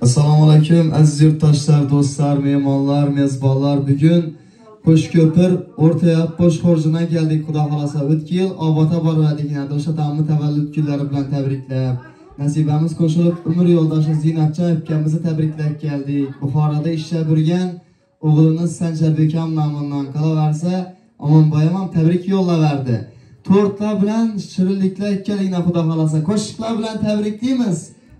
Assalomu alaykum aziz yurtdoshlar, do'stlar, mehmonlar, mezbonlar. Bugun Qo'shko'pir O'rta Yapbosh xorjidan keldik. Xudo xolasa o'tgan yil obod boradigan o'sha otamni tavallud kunlari bilan tabriklab, nasibamiz qo'shilib umr yo'ldoshi Zinatjon akamizni tabriklab keldik. Buxoroda ishlab yurgan o'g'limiz Sanjarbek ham nomidan qolaversa, Omonboyam ham tabrik yo'llaverdi. To'rtlar bilan shirinliklar ikkaligina Xudo xolasa qo'shiqlar bilan tabriklaymiz.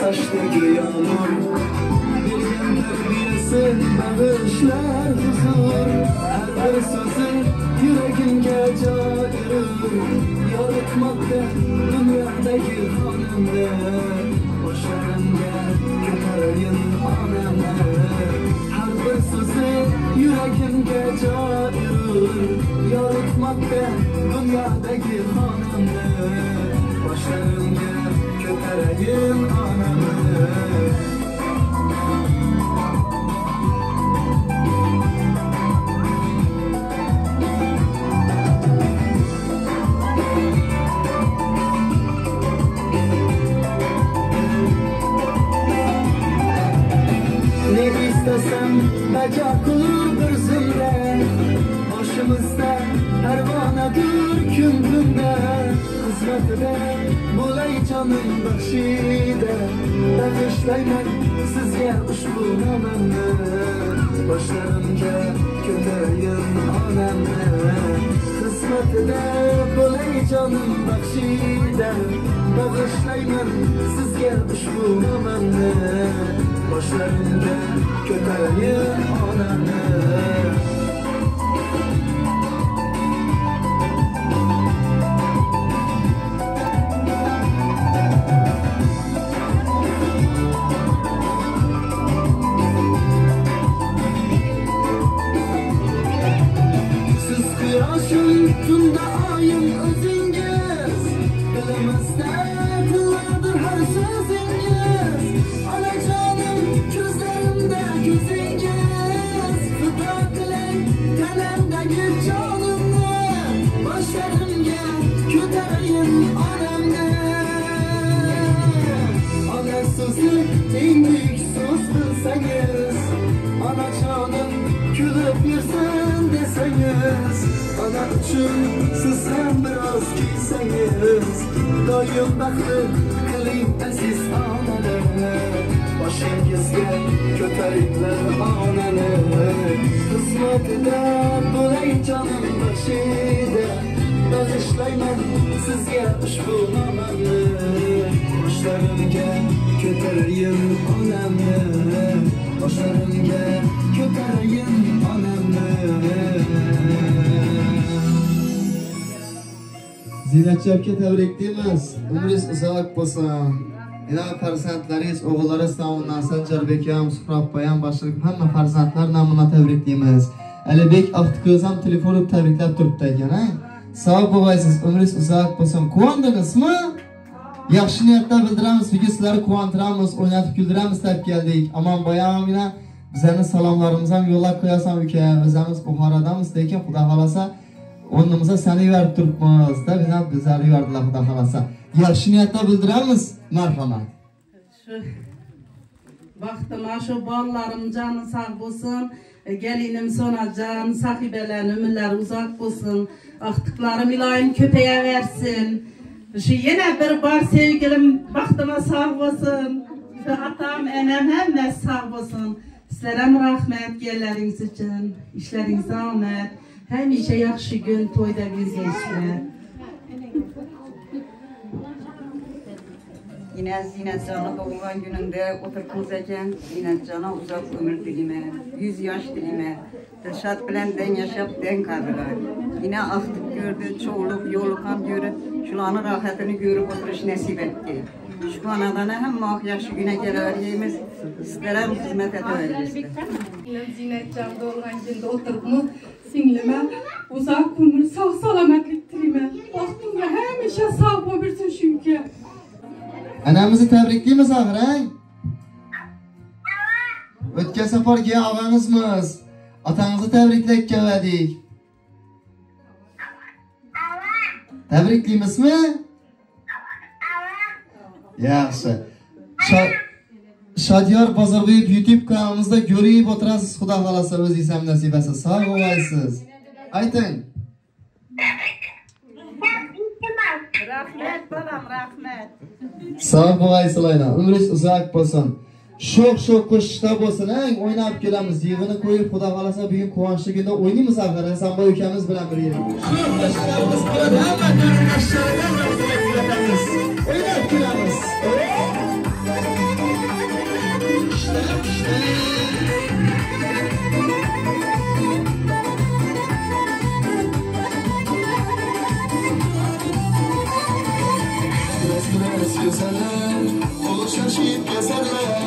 saçlı yağmur Bilgen terbiyesi bağışlar huzur Her bir sözü yüreğimge cairur Yaratmakta dünyadaki hanımda Sevgilim anam boshlarimga ko'targin onamni xizmatida bo'lay jonim baxshida bag'ishlayman sizga ushbu momanni boshlarimga ko'tarayin onamni özünüz Bilemezde yıllardır her canım gözlerimde gözünüz Fıda kılay tenemdeki canımı Başlarımda kötüyüm anamı Ana sözü büyük söz bilseniz Ana canım kulib bersin desangiz ona uchun siz ham biroz kuysangiz doim baxtli qiling aziz onani boshingizga ko'taringlar onani. Xizmatida bo'lay jonim boshida bag'ishlayman sizga ushbu nomani boshlarimga ko'tarayin onamni boshlarimga onamı Başlarımga kötöreyim onamı Zinatchakka tabriklaymiz. Umringiz uzoq bo'lsin. Ila farzandlaringiz, o'g'illaringiz nomidan Sanjarbek ham, Suhrabboy ham boshqa hamma farzandlar nomidan tabriklaymiz. Alibek Aqtiko'z ham telefon qilib tabriklab turibdi ekan, ha? Sog' bo'lasiz, umringiz uzoq bo'lsin. Quvondingizmi? Yaxshi niyatda bildiramiz, sizlarni quvontiramiz, o'ynatib kuldiramiz deb keldik. Amon boyamina bizlarni salomlarimizni ham yo'llab qo'yasan uka. Bizamiz Buxorodamiz, lekin Xudo xolasa o'rnimizga seni yuborib turibmiz da biz ham bizlarni yubordilar xudo xolasa yaxshi niyatda bildiramiz marhamat Şu vaktıma şu ballarım canı sağ olsun. E, Gelinim sonacan, sahibelerin ömürleri uzak olsun. Aktıklarım ilayim köpeğe versin. Şu yine bir bar sevgilim vaktıma sağ olsun. Atam, enem hem sağ olsun. Sizlere rahmet, yerleriniz için, işlerinize rahmet. Hemşe yakışı gün toyda biz geçsin. Yine Zinetcan'a doğulan gününde oturduğumuz eken Zinetcan'a uzak ömür dilime, yüz yaş dilime, Dilşat bilen den yaşap den kadırlar. Yine aktık gördü, çoğuluk, yoluk ham görüp, şulanın rahatını görüp oturuş nasip etti. Şu kanadana hem mah yaşı güne geleriyemiz, sizlere hizmet ederiz. Zinetcan doğurgan günde oturup mu singlime uzak ömür sağ salametlik dilime. Baktım ya hemişe sağ bulursun çünkü. Anamızı tebrikleymiz ahir he? O'tgan safarga og'angizmiz. Otangizni tabriklab keldik. Tabriklaymizmi? Yaxshi. Sho- Shodiyor Bozorboyev YouTube kanalimizda ko'rib o'tirasiz, xudo xolasa o'zingiz ham nasib etsa. Sog' bo'lasiz. Ayting. Rahmet balam, rahmet. Sog' bo'laysizlar. Umringiz uzoq bo'lsin. Sho'x sho'x qo'shiqda bo'lsin, eng o'ynab kelamiz. Yig'ini qo'yib, xudo xolasa bugun quvonchli kunda o'ynaymiz axir. Hasanboy ukamiz bilan birga. Sho'x qo'shiqlarimiz bilan hamma rahmat. O'ynab güzeller, buluşaşıp gezerler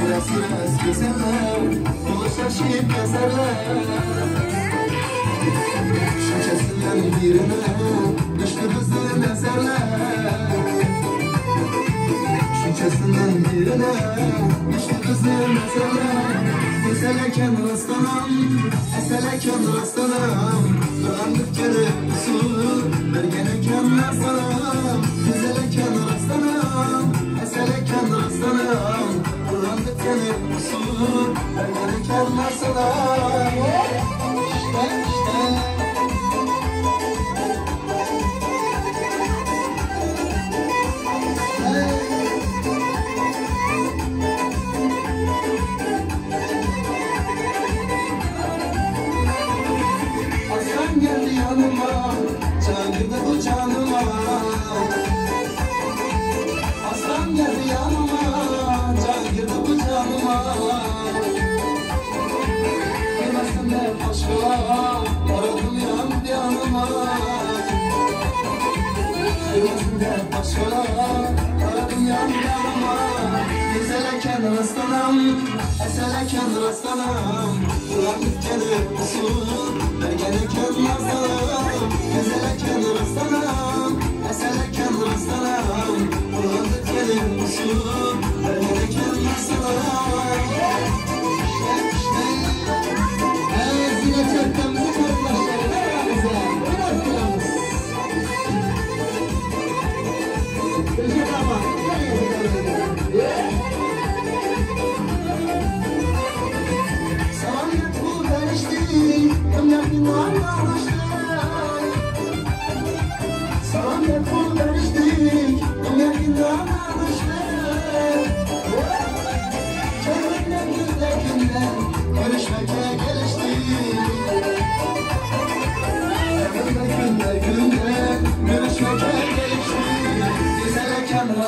Biraz biraz güzeller, buluşaşıp gezerler Şaşasından birine, düştü kızı mezerler Şaşasından birine, düştü kızı mezerler Güzelken rastlanam, eseleken rastlanam Dolandık kere usul, bergeneken rastlanam Güzelken rastlanam, eseleken rastlanam Dolandık kere usul, bergeneken rastlanam Güzelken rastlanam, eseleken rastlanam Kullandık kere usul, bergeneken rastlanam Güzelken rastlanam, eseleken rastlanam Kullandık kere usul, bergeneken rastlanam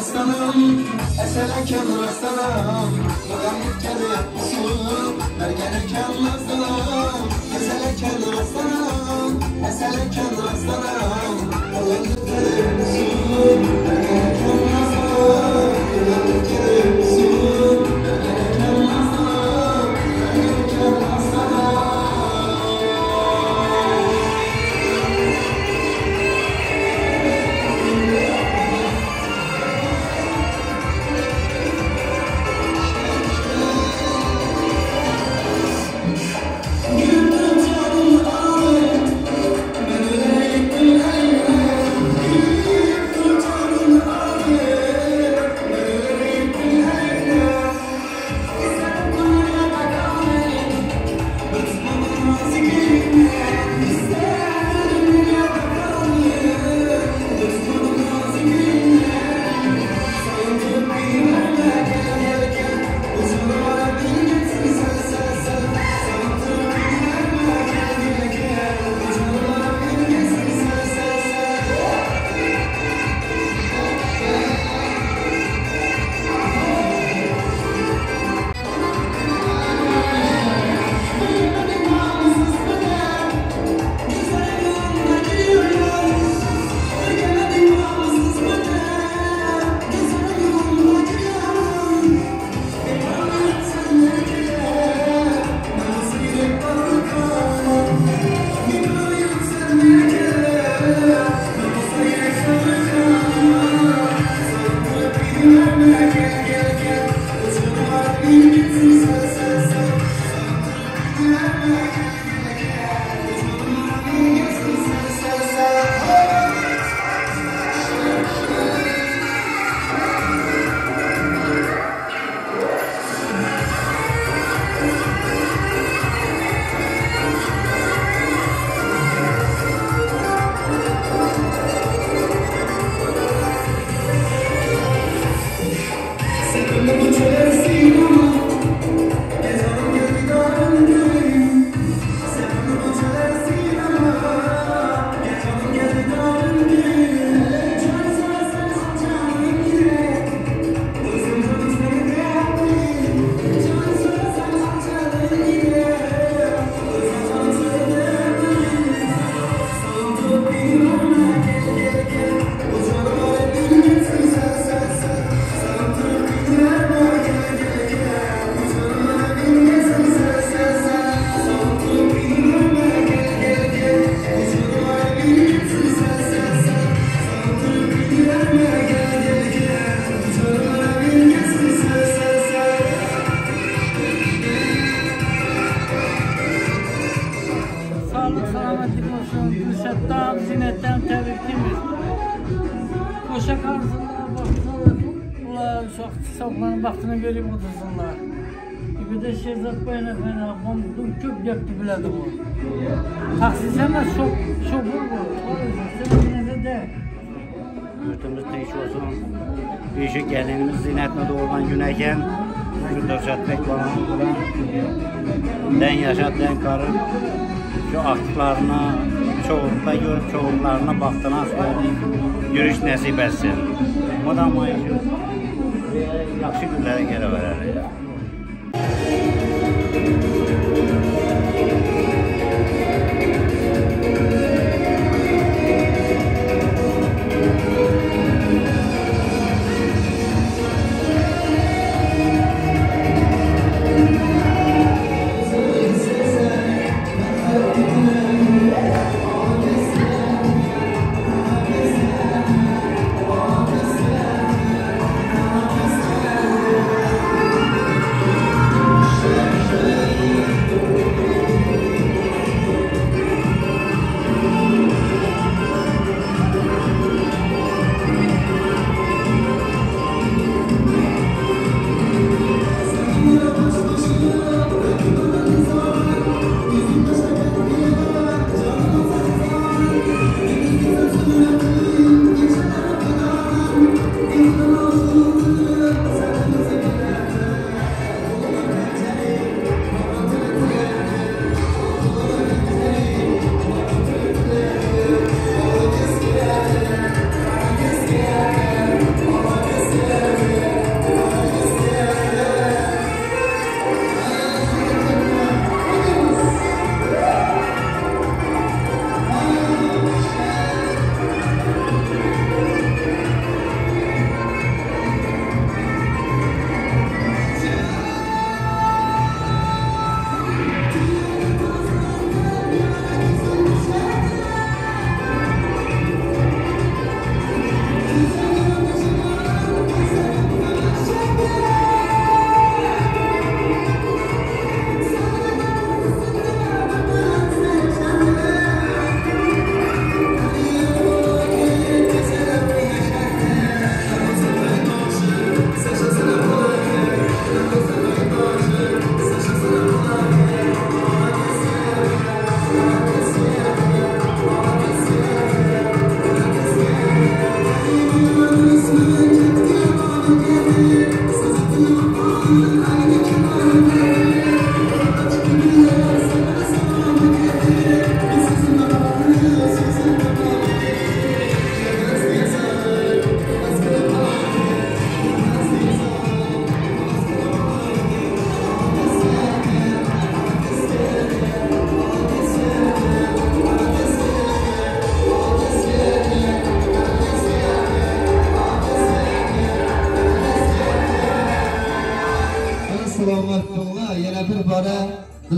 rastlanım, eserken rastlanım Dolandık kere usul, bergenken rastlanım Güzelken rastlanım, eserken rastlanım Dolandık Koşa karşısında baktılar. Ulan çok sokmanın baktığını görüp otursunlar. Bir de Şehzat Bey'in efendim, bomdum çok yaptı biledi bu. Taksici ama şok, şoför bu. O yüzden sen yine de de. Yurtumuz tinch olsun. Büyük gelinimiz Zinet'le doğulan güneyken Gündürşat Bekbalan bilen den yaşat den karı şu aktıklarına çoğunlukla görüp çoğunlarına baktığına söyleyeyim. Yürüyüş nasip etsin. O da yaxşı günlere geri verir.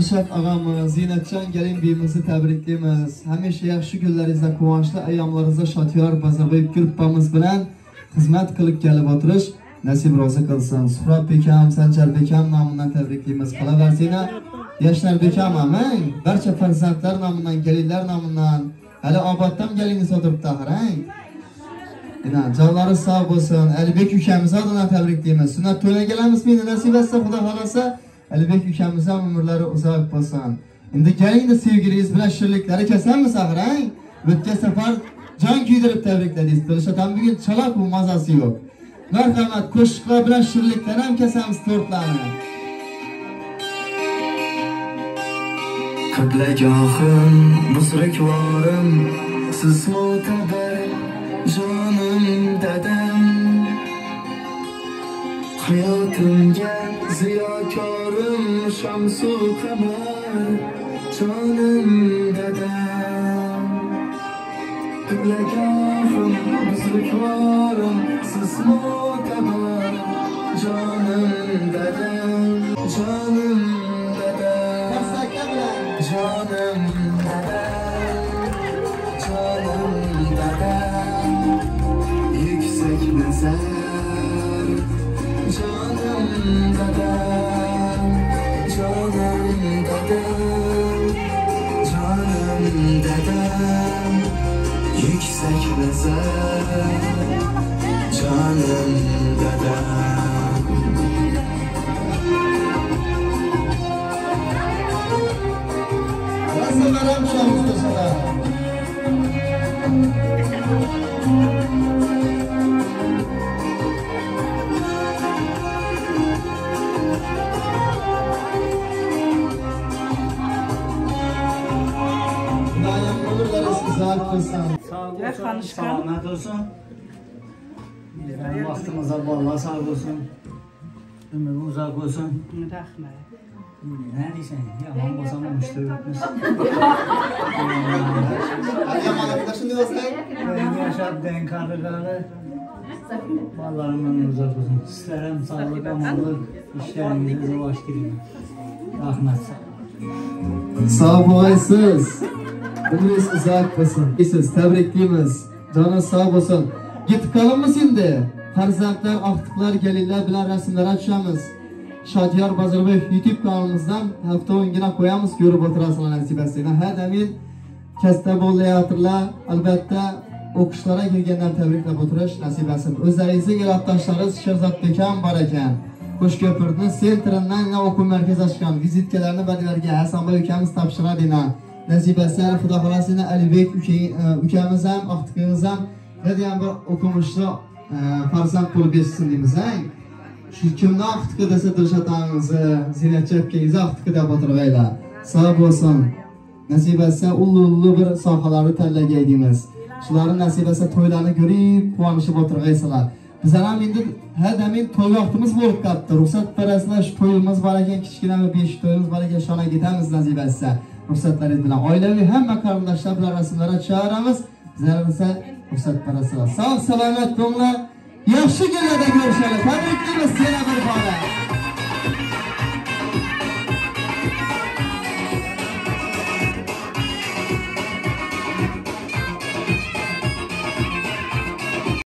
Dilshod og'amiz, e, Zinatjon galimbeyimizni tabriklaymiz. Hamisha yaxshi kunlaringizda, quvonchli ayyomlaringizda Shotyor Bazarboyev gruppamiz bilan xizmat qilib kelib o'tirish nasib rozi qilsin. Suhrat bekam, Sanjar bekam nomidan tabriklaymiz. Qolaversinglar. Yoshlar bekam amang, barcha farzandlar nomidan, kelinlar nomidan hali oboddan kelingiz o'tiribdi qarang. Ina, jonlari sog' bo'lsin. Alibek ukamiz adına tabriklaymiz. Sunnat to'yga kelamizmi? Endi nasib etsa, Xudo xolasa, Alibek ukamiz ham umrlari uzoq bo'lsin. Endi kelingda sevgilingiz bilan shirliklari kasanmi sahrang? O'tgan safar jon kuydirib tabrikladingiz. Dilshod ham bugun chalaq bu mazasi yo'q. Marhamat, qo'shiqlar bilan shirliklar ham kasamiz tortlarni. Qiblagohim, buzrukvorim, siz mo'tabar jonim dadam. Hayotimga ziyokorim, shamsu qamar jonim dadam. Qiblagohim, buzrukvorim, siz mo'tabar jonim dadam, jonim dadam. Canım dedem, canım dedem Yüksek nezer canım dedem Nasıl verem şahıs sana? Olur darısı zat kılsan. Sağ Ya, olsun, Hanışka. Bizden bastığımıza vallahi sağ olsun. Ömrü uzak olsun. Rahmet. Ne basamamıştı öğretmiş. Hadi yaman arkadaşın diyorsan. Ben yaşap den karı karı. Vallahi uzak olsun. Sizlerim sağlık, amanlık, işlerinize zavaş dilimi. Rahmet. Sağ olasınız. Ömrünüz uzak olsun. Tebrikliyimiz. Canınız sağ olsun. Gitip kalınmı şimdi? Farzandlar, aktıklar, gelinler bilen resimler açacağımız. Şadiyar Bazarбек YouTube kanalımızdan hafta oyununa koyamız. Görüp oturasınlar nasip etsin. Her demin Keste bollayı hatırla. Albatta o'qishlarga kelgandan tabriklab o'tirish nasib etsin. O'zlaringizning yurtdoshlaringiz Sherzod Bekam bor ekan. Qo'shko'pirni sentridan yana o'quv markazi ochgan. Vizitkalarni badilarga Hasanboy ukamiz topshiradi. Nasib etsa Xudo xohlasa Alibek uka- ukamiz ham, Oqtikimiz ham yana bir o'qimishli e, farzand bo'lib yetishsin deymiz. ha? Shu kimni Oqtika desa Dilshatangizni, e, Zinatcha akangizni Oqtika deb o'tiriblar. Sog' bo'lsin. nasib etsa ulug'li bir sohalarni tanlagan shularni nasib etsa to'ylarni ko'rib quvonishib o'tirg'aysizlar bizlar ham endi hadamin to'y vaqtimiz bo'lib qolibdi ruxsat berasizlar shu to'yimiz bor ekan kichkina bir besh to'yimiz bor ekan shona ketamiz nasib etsa ruxsatlaringiz bilan oilaviy hamma qarindoshlar bilan rasmlarga tushiramiz bizlar esa ruxsat berasizlar sog' salomat bo'linglar yaxshi kunlarda ko'rishamiz tabriklaymiz yana bir bora